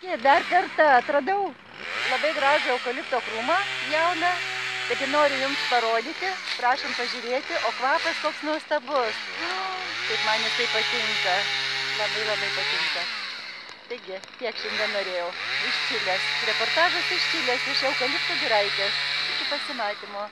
Dar kartą atradau labai gražų eukalipto krūmą jauną. Taigi noriu Jums parodyti, prašom pažiūrėti, o kvapas koks nuostabus. Kaip man jisai patinka, labai labai patinka. Taigi, tiek šiandien norėjau. Iš Čilės. Reportažas iš Čilės, iš eukaliptų giraitės. Iki pasimatymo.